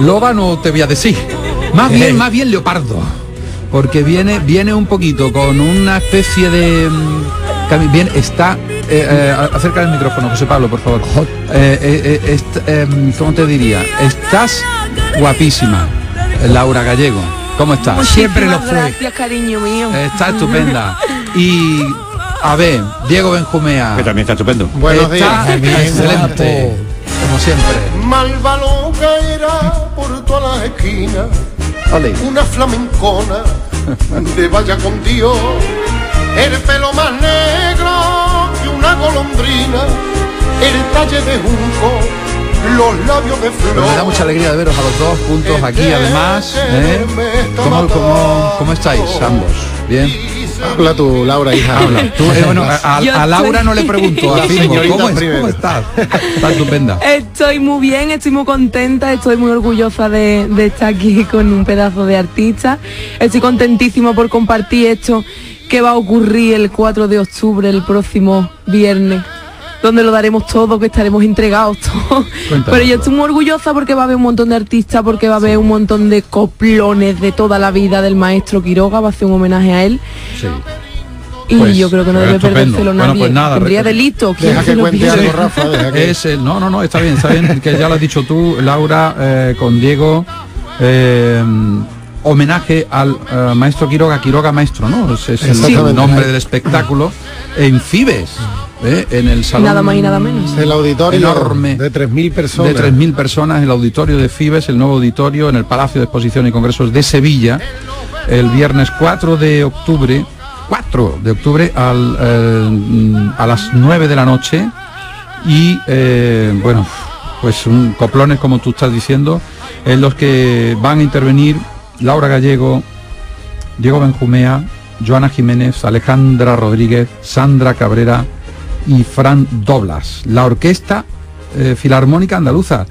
Loba no te voy a decir. Más bien, más bien leopardo. Porque viene, viene un poquito con una especie de. mm, Bien, está. Eh, eh, acerca del micrófono, José Pablo, por favor. Eh, eh, est- em, ¿Cómo te diría? Estás guapísima, Laura Gallego. ¿Cómo estás? Siempre lo fue. Gracias, cariño mío. Está estupenda. Y a ver, Diego Benjumea. Que también está estupendo. Buenos está días. Excelente. Como siempre. Malvalo caerá las esquinas Ole. una flamencona de vaya con Dios, el pelo más negro que una golondrina, el talle de junco, los labios de flor. Pero me da mucha alegría de veros a los dos juntos aquí además. ¿eh? ¿Cómo, cómo, cómo estáis ambos? ¿Bien? Habla tú, Laura, hija. Habla. Tú, eh, bueno, a, a- Yo a Laura no le pregunto, a señorita ¿cómo, es-. ¿cómo estás? Está estupenda. Estoy muy bien, estoy muy contenta, estoy muy orgullosa de, de estar aquí con un pedazo de artista. Estoy contentísima por compartir esto que va a ocurrir el 4 de octubre, el próximo viernes, donde lo daremos todo, que estaremos entregados todos. Pero yo estoy muy orgullosa porque va a haber un montón de artistas, porque va a haber un montón de coplones de toda la vida del maestro Quiroga, va a hacer un homenaje a él. Sí. Y Pues, yo creo que no debe estupendo. perdérselo Bueno, nadie. pues nada, Tendría delito. ¿quién Deja se que lo cuente pierde? algo, Rafa. Deja que... Es el, no, no, no, está bien, está bien, que ya lo has dicho tú, Laura, eh, con Diego. eh, homenaje al eh, maestro Quiroga, Quiroga maestro, ¿no? Ese es el nombre del espectáculo en Fibes, ¿eh? en el salón Nada más y nada menos. El auditorio enorme de 3.000 personas. de 3.000 personas, el auditorio de Fibes, el nuevo auditorio en el Palacio de Exposición y Congresos de Sevilla, el viernes 4 de octubre, 4 de octubre al, eh, a las 9 de la noche y eh, bueno, pues un coplones como tú estás diciendo, en los que van a intervenir Laura Gallego, Diego Benjumea, Joana Jiménez, Alejandra Rodríguez, Sandra Cabrera y Fran Doblas. La Orquesta eh, Filarmónica Andaluza,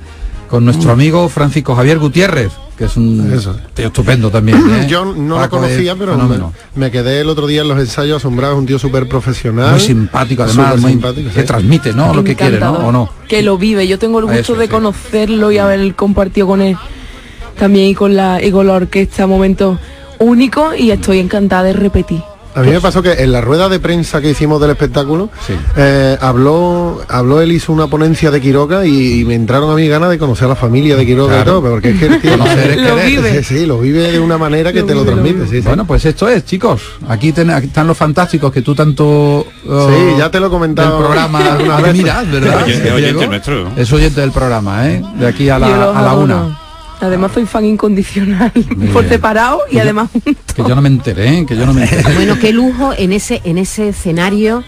con nuestro amigo Francisco Javier Gutiérrez, que es un Eso. tío estupendo también. ¿eh? Yo no la Paco es conocía, pero me, me quedé el otro día en los ensayos asombrado, es un tío súper profesional. Muy simpático, además, muy- simpático, que sí. transmite, ¿no? Lo que quiere, ¿no? ¿O no? Que lo vive. Yo tengo el gusto Eso, de sí. conocerlo y haber compartido con él también y con la y con la orquesta momentos únicos y estoy encantada de repetir. A mí me pasó que en la rueda de prensa que hicimos del espectáculo, Sí. eh, habló, habló él hizo una ponencia de Quiroga y, y me entraron a mí ganas de conocer a la familia de Quiroga Claro. y todo, porque es que el tío Lo vive. Sí, sí, lo vive de una manera que Lo te lo vive, lo transmite. vive. Sí, sí. Bueno, pues esto es, chicos. Aquí, ten- aquí están los fantásticos que tú tanto... uh, Sí, ya te lo he comentado Del programa nuestro. Es oyente del programa, ¿eh? De aquí a la, a una. Además soy fan incondicional por separado y yo- además Que juntos. yo no me enteré, ¿eh? que yo no me enteré. Bueno, qué lujo en ese, en ese escenario,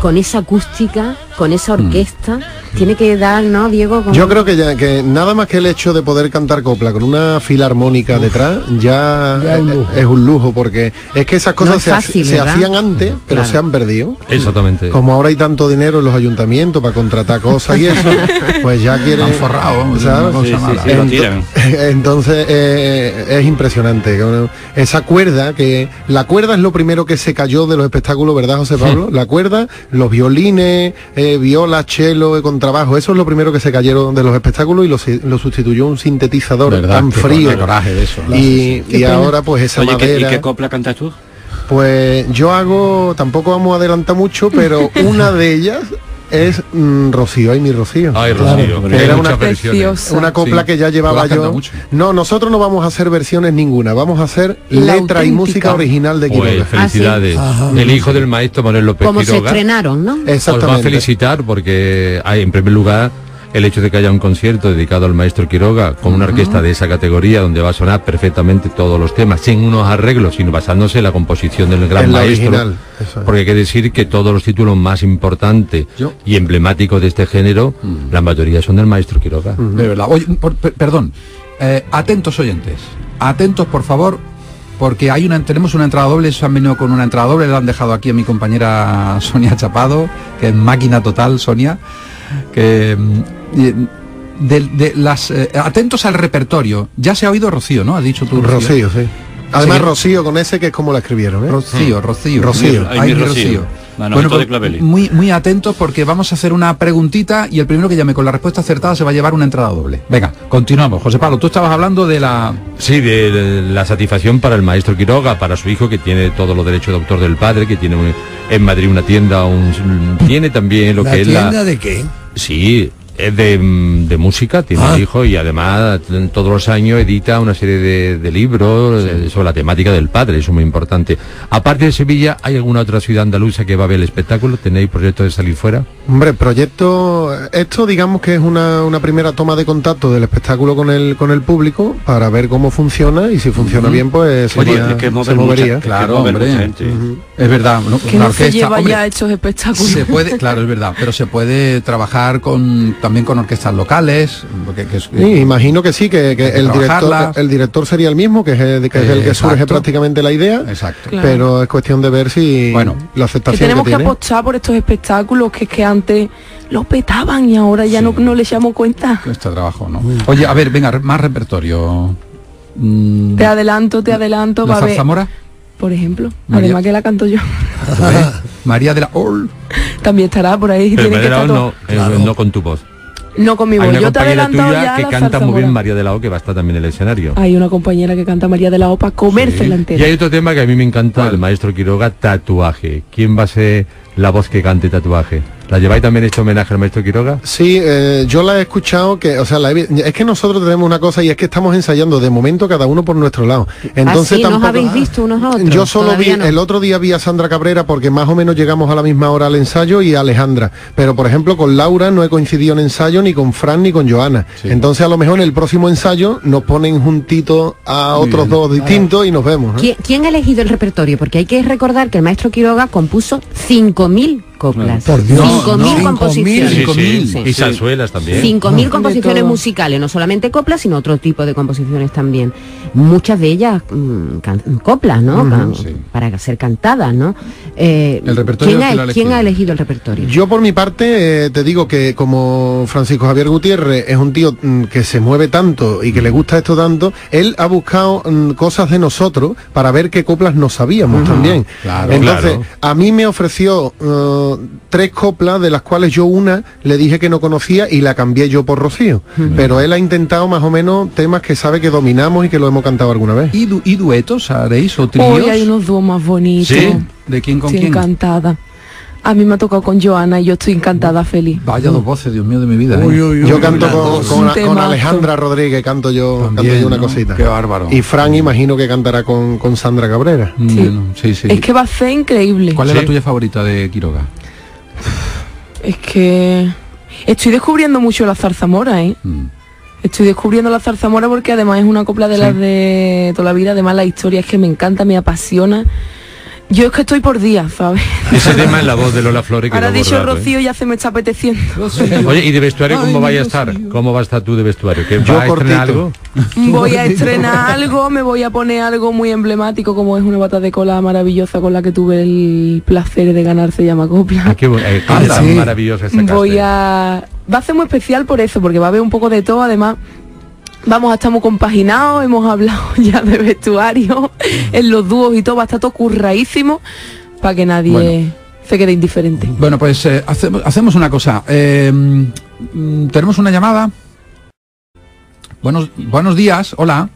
con esa acústica, con esa orquesta. Tiene que dar, ¿no, Diego? Yo creo que ya que nada más que el hecho de poder cantar copla con una filarmónica detrás ya, Ya es un es- lujo. es un lujo porque es que esas cosas es se, hacían antes pero Claro. se han perdido. Exactamente. Como ahora hay tanto dinero en los ayuntamientos para contratar cosas y eso, pues ya quieren Han forrado, ¿sabes? Sí, tiran. Entonces eh, es impresionante. Esa cuerda, que la cuerda es lo primero que se cayó de los espectáculos, ¿verdad, José Pablo? La cuerda, los violines, eh, viola, cello, eh, contrabajo, eso es lo primero que se cayeron de los espectáculos y lo, lo sustituyó un sintetizador ¿Verdad? tan Qué frío. cor- qué coraje de eso. Y, y ahora pues esa Oye, ¿qué- ¿y madera. qué copla cantas tú? Pues yo hago, tampoco vamos a adelantar mucho, pero una de ellas es mm, Rocío, ay mi Rocío. Ay, Rocío, hay era una-. Una copla Sí. que ya llevaba yo. mucho. No, nosotros no vamos a hacer versiones ninguna, vamos a hacer La letra y auténtica. música original de Pues Quiroga. felicidades. Ah, El hijo del maestro Manuel López como se Quiroga estrenaron, ¿no? os va a Exactamente. felicitar porque hay en primer lugar el hecho de que haya un concierto dedicado al maestro Quiroga con una orquesta de esa categoría donde va a sonar perfectamente todos los temas sin unos arreglos sino basándose en la composición del gran En maestro original, eso es. porque hay que decir que todos los títulos más importantes Yo- y emblemáticos de este género la mayoría son del maestro Quiroga De verdad. Oye, por- per- perdón. Eh, atentos oyentes. Atentos, por favor. Porque hay una, tenemos una entrada doble, se han venido con una entrada doble, la han dejado aquí a mi compañera Sonia Chapado, que es máquina total, Sonia, que mm, de, de las eh, atentos al repertorio. Ya se ha oído Rocío, ¿no? Has dicho tú Rocío, sí. Además Sí. Rocío con ese que es como la escribieron, ¿eh? Rocío, Rocío. Rocío. Ay, Ay, Rocío. Rocío. Pues, muy, muy atentos porque vamos a hacer una preguntita y el primero que llame con la respuesta acertada se va a llevar una entrada doble. Venga, continuamos. José Pablo, tú estabas hablando de la... Sí, de, de la satisfacción para el maestro Quiroga, para su hijo que tiene todos los derechos de autor del padre, que tiene un- en Madrid una tienda, un, tiene también lo ¿La que es la... tienda de qué? Sí, de, mm, de música, tiene Ah. un hijo y además todos los años edita una serie de, de libros eh, sobre la temática del padre, eso es muy importante. Aparte de Sevilla, ¿hay alguna otra ciudad andaluza que va a ver el espectáculo? ¿Tenéis proyecto de salir fuera? Hombre, proyecto, esto digamos que es una, una primera toma de contacto del espectáculo con el con el público para ver cómo funciona y si funciona bien pues Oye, sería- es que se mover movería. mucha- Claro, mover hombre. mucha gente. Es verdad, ¿no? Que se lleva hombre, ya estos espectáculos. Se puede, claro, es verdad, pero se puede trabajar con también con orquestas locales, porque que Sí, imagino que sí, que, que Hay que el director trabajarla. el director sería el mismo, que es el, que, es el que surge prácticamente la idea, Exacto. Claro. pero es cuestión de ver si Bueno, la que aceptación tenemos que tiene. apostar por estos espectáculos que es que antes lo petaban y ahora ya no, no le echamos cuenta. Este trabajo, ¿no? Oye, a ver, venga, más repertorio. Mm, Te adelanto, te adelanto, ¿La a ver, zarzamora? por ejemplo, María. además que la canto yo. María de la Ol. También estará por ahí. Pero tiene que estar todo. eh, Claro. no con tu voz. No con mi Hay voz. una Yo te he compañera tuya ya que canta muy bien María de la O, que va a estar también en el escenario. Hay una compañera que canta María de la Opa, comérsela Y entera. hay otro tema que a mí me encanta, el maestro Quiroga, tatuaje. ¿Quién va a ser la voz que cante tatuaje? ¿La lleváis también hecho homenaje al maestro Quiroga? Sí, eh, yo la he escuchado que, o sea, la he vi- es que nosotros tenemos una cosa y es que estamos ensayando de momento cada uno por nuestro lado. Entonces nos tampoco- habéis visto unos a otros. Yo solo vi, no. el otro día vi a Sandra Cabrera porque más o menos llegamos a la misma hora al ensayo y a Alejandra. Pero por ejemplo con Laura no he coincidido en ensayo ni con Fran ni con Joana. Entonces a lo mejor en el próximo ensayo nos ponen juntitos a otros dos distintos y nos vemos. ¿no? ¿Quién, quién ha elegido el repertorio? Porque hay que recordar que el maestro Quiroga compuso 5.000 coplas. Por Dios, 5.000 no, composiciones. cinco mil. Sí. Y zarzuelas también. 5.000 De composiciones musicales, no solamente coplas, sino otro tipo de composiciones también. Muchas de ellas mm, coplas, ¿no? Can- sí. Para ser cantadas, ¿no? Eh, El repertorio ¿quién, ha quién elegido? ha elegido el repertorio? Yo por mi parte eh, te digo que como Francisco Javier Gutiérrez es un tío mm, que se mueve tanto y que le gusta esto tanto, él ha buscado mm, cosas de nosotros para ver qué coplas no sabíamos también. claro. Entonces, Claro. a mí me ofreció tres coplas de las cuales yo una le dije que no conocía y la cambié yo por Rocío. Pero él ha intentado más o menos temas que sabe que dominamos y que lo hemos cantado alguna vez. ¿Y, du- y duetos haréis o tríos? Hoy hay unos dúos más bonitos. ¿Sí? ¿De quién con Estoy quién? encantada. A mí me ha tocado con Joana y yo estoy encantada, feliz. Vaya dos voces, Dios mío, de mi vida. ¿eh? Uy, uy, uy, Yo canto con, con-. Alejandra Rodríguez, canto yo, canto También, yo una ¿no? cosita. Qué bárbaro. Y Fran imagino que cantará con, con Sandra Cabrera. Mm, bueno, sí, sí. Es que va a ser increíble. ¿Cuál es Sí. la tuya favorita de Quiroga? Es que estoy descubriendo mucho la zarzamora, ¿eh? Mm. Estoy descubriendo la zarzamora porque además es una copla de las de toda la vida, además la historia es que me encanta, me apasiona. Yo es que estoy por días, ¿sabes? Ese tema es la voz de Lola Flores que Ahora dicho borrado, ¿eh? Rocío y ya se me está apeteciendo. Oye, ¿y de vestuario cómo Ay, vaya a Dios estar? mío. ¿Cómo va a estar tú de vestuario? ¿Que Yo va a estrenar algo? Voy a estrenar algo, me voy a poner algo muy emblemático como es una bata de cola maravillosa con la que tuve el placer de ganar, se llama Ah, qué, eh, qué Ah, tan sí. maravillosa esa Voy a... Va a ser muy especial por eso, porque va a haber un poco de todo, además vamos a estar muy compaginados, hemos hablado ya de vestuario, en los dúos y todo, va a estar todo curraísimo para que nadie Bueno. se quede indiferente. Bueno, pues eh, hacemos, hacemos una cosa. Eh, mm, tenemos una llamada. Buenos, buenos días, hola.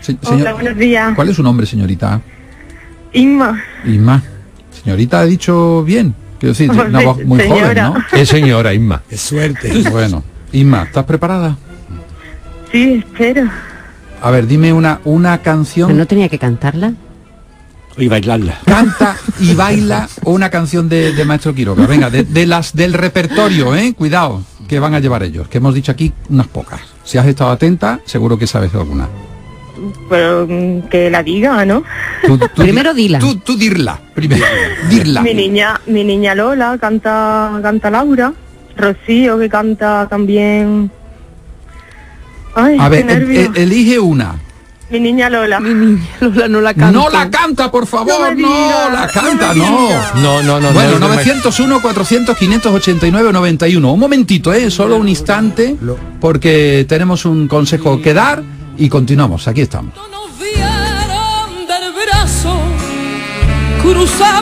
Se- señor- Hola, buenos días. ¿Cuál es su nombre, señorita? Inma. Isma. Señorita, ha dicho bien. Quiero decir, Pues, una voz muy joven, señora. ¿no? Es señora Inma. Qué suerte. Bueno, Isma, ¿estás preparada? Sí, espero. A ver, dime una, una ¿Pero canción. no tenía que cantarla? Y bailarla. Canta y baila una canción de, de Maestro Quiroga. Venga, de, de las del repertorio, ¿eh? Cuidado, que van a llevar ellos, que hemos dicho aquí unas pocas. Si has estado atenta, seguro que sabes alguna. Pero mm, que la diga, ¿no? Tú- tú Primero di- dila. Tú, tú dirla, primero. Dirla. Mi niña, mi niña Lola canta, canta Laura. Rocío que canta también. Ay, A ver, e- elige una. Mi niña Lola. Mi niña Lola no la canta. No la canta, por favor, No no, la canta, no. No, no, no. Bueno, no, no, 901, 400, 589, 91. Un momentito, ¿eh? Solo un instante, porque tenemos un consejo que dar y continuamos. Aquí estamos.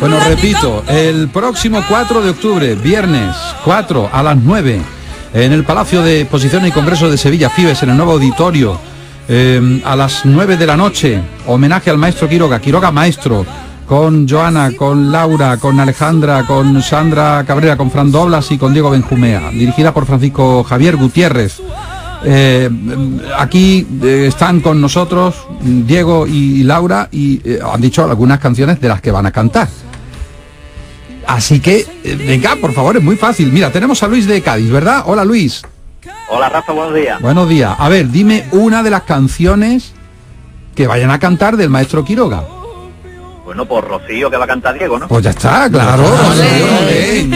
Bueno, repito, el próximo 4 de octubre, viernes 4 a las 9, en el Palacio de Exposiciones y Congresos de Sevilla, Fibes, en el nuevo auditorio, eh, a las 9 de la noche, homenaje al maestro Quiroga, Quiroga maestro, con Joana, con Laura, con Alejandra, con Sandra Cabrera, con Fran Doblas y con Diego Benjumea, dirigida por Francisco Javier Gutiérrez. Eh, aquí eh, están con nosotros Diego y Laura y han dicho algunas canciones de las que van a cantar. Así que, eh, venga, por favor, es muy fácil. Mira, tenemos a Luis de Cádiz, ¿verdad? Hola Luis. Hola Rafa, buenos días. Buenos días. A ver, dime una de las canciones que vayan a cantar del maestro Quiroga. Bueno, por Rocío que va a cantar Diego, ¿no? Pues ya está, claro.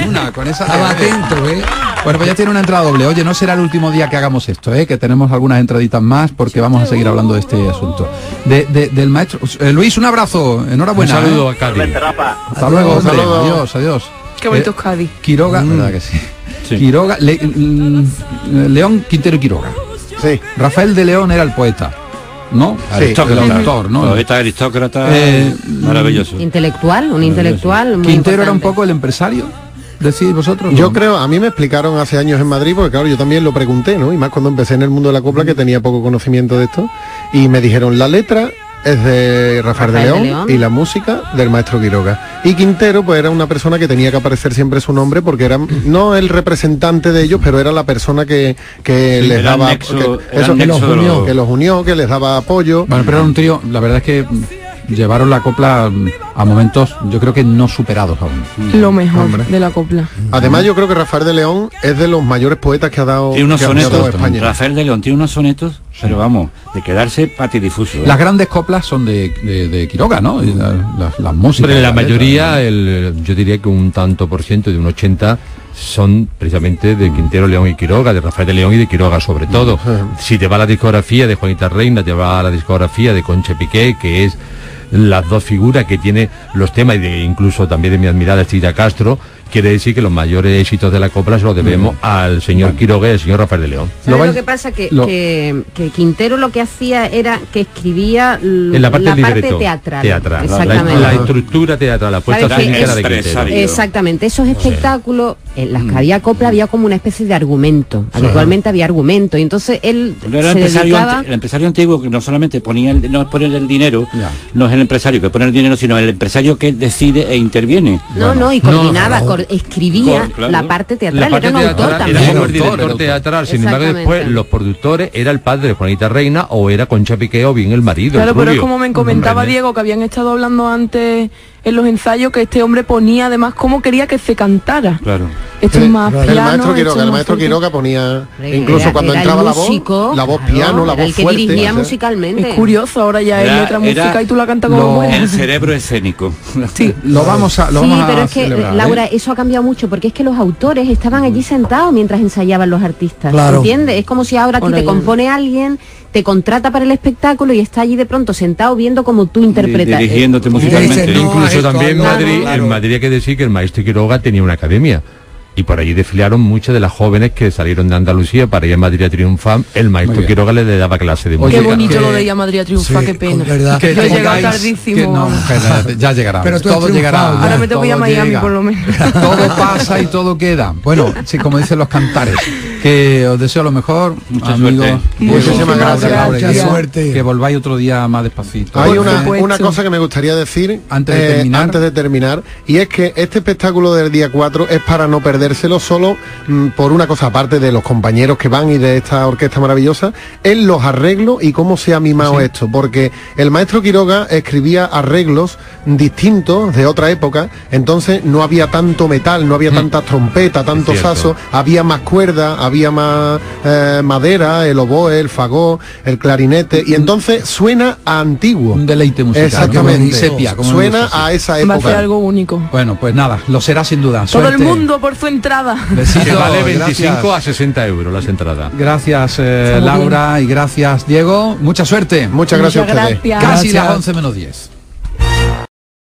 Una, con esa Estaba atento, ¿eh? Bueno, pues ya tiene una entrada doble. Oye, no será el último día que hagamos esto, ¿eh? que tenemos algunas entraditas más porque vamos a seguir hablando de este asunto. De- de- del maestro. Eh, Luis, un abrazo. Enhorabuena. Un saludo ¿eh? a Cádiz. Hasta luego, hombre. Adiós, adiós. Qué bonito Eh, es Cádiz. Quiroga, ¿verdad que sí? Sí. Quiroga, Le- mm, León Quintero y Quiroga. Sí. Rafael de León era el poeta, ¿no? Sí. el autor, ¿no? Poeta, aristócrata, Eh, maravilloso. Intelectual, un intelectual muy Quintero era un poco el empresario, decís vosotros. Yo ¿no? creo, a mí me explicaron hace años en Madrid, porque claro, yo también lo pregunté, ¿no? Y más cuando empecé en el mundo de la copla, que tenía poco conocimiento de esto, y me dijeron, la letra es de Rafael, de, Rafael de León, León. y la música del maestro Quiroga. Y Quintero, pues era una persona que tenía que aparecer siempre su nombre, porque era no el representante de ellos, pero era la persona que, que Sí, les daba... nexo- que, era el eso, que, los unió, los- que los unió, que les daba apoyo. Bueno, pero era un trío, la verdad es que mm, llevaron la copla a momentos, yo creo que no superados aún. Lo mejor Hombre. de la copla. Además, yo creo que Rafael de León es de los mayores poetas que ha dado, Tiene unos que ha dado sonetos, España. Rafael de León tiene unos sonetos, pero vamos, de quedarse patidifuso. ¿eh? Las grandes coplas son de, de- de Quiroga, ¿no? Y la- Las, las músicas. Hombre, la letras, mayoría, yo diría que un tanto por ciento, de un 80, son precisamente de Quintero, León y Quiroga, de Rafael de León y de Quiroga sobre todo. Si te va la discografía de Juanita Reina, te va la discografía de Conche Piqué, que es las dos figuras que tiene los temas, y de, incluso también de mi admirada Estrella Castro, quiere decir que los mayores éxitos de la copla se los debemos al señor Quiroga y al señor Rafael de León. ¿Sabes Lo que pasa? Que, lo- que, que Quintero lo que hacía era que escribía En la parte teatral. Exactamente. La, estructura teatral, la puesta ¿Sabes que escénica era de Quintero. empresario? Exactamente, esos espectáculos, en las que había copla había como una especie de argumento. Habitualmente había argumento. Y entonces él No era se el empresario, dedicaba... ante- el empresario antiguo que no solamente ponía el, no pone el dinero, Ya. no es el empresario que pone el dinero, sino el empresario que decide e interviene. No, no, y coordinaba, no. Escribía Cor- claro. la parte La teatral, parte era un autor teatral también. era como el Autor, director autor. teatral, sin embargo después los productores era el padre de Juanita Reina o era Concha Piqué o bien el marido. Claro, el pero es como me comentaba Diego, que habían estado hablando antes en los ensayos, que este hombre ponía además cómo quería que se cantara. Claro. Esto es más el piano, maestro esto Quiroga, el más maestro. Quiroga ponía, Era- incluso cuando era el entraba la voz, músico, la voz claro, piano, la era voz el que fuerte. dirigía o sea, musicalmente. Es curioso, ahora ya es Era- letra música y tú la cantas como lo-. El cerebro escénico. Sí, lo vamos a, lo Sí, vamos a pero es que, celebrar, ¿eh? Laura, eso ha cambiado mucho, porque es que los autores estaban allí sentados mientras ensayaban los artistas. Claro. ¿Entiendes? Es como si ahora a ti Ahora te compone alguien, te contrata para el espectáculo y está allí de pronto sentado viendo cómo tú interpretas. dirigiéndote Eh, musicalmente. No, Incluso esto también Madrid, claro. en Madrid hay que decir que el maestro Quiroga tenía una academia. Y por allí desfilaron muchas de las jóvenes que salieron de Andalucía para ir a Madrid a triunfar. El maestro. Quiroga le daba clase de Oye, música. Qué bonito que- lo de ella Madrid a triunfar, Sí, qué pena. con verdad. Que Yo he tengáis- llegado tardísimo. que no, que ya llegará. Pero todo llegará. ya. Ahora me tengo que ir a todo Miami, llega. por lo menos. Todo pasa y todo queda. Bueno, sí, como dicen los cantares, que os deseo lo mejor, Mucha amigos. suerte. Muchísimas gracias, Laura. Diego, Suerte. Que volváis otro día más despacito. Hay una, supuesto. una cosa que me gustaría decir Antes de eh, terminar. antes de terminar, y es que este espectáculo del día 4 es para no perdérselo solo mm, por una cosa aparte de los compañeros que van y de esta orquesta maravillosa, es los arreglos y cómo se ha mimado esto, porque el maestro Quiroga escribía arreglos distintos de otra época, entonces no había tanto metal, no había tanta trompeta, tanto saso, había más cuerda, había más eh, madera, el oboe, el fagó, el clarinete, y entonces suena a antiguo. Un deleite musical. Exactamente. Sepia, como Suena a esa Va a ser época. algo único. Bueno, pues nada, lo será sin duda. Todo el mundo por su entrada. Que vale 25 gracias. a 60 euros las entradas. Gracias eh, Laura y gracias Diego. Mucha suerte. Muchas gracias Muchas a ustedes. gracias. Casi las 11 menos 10.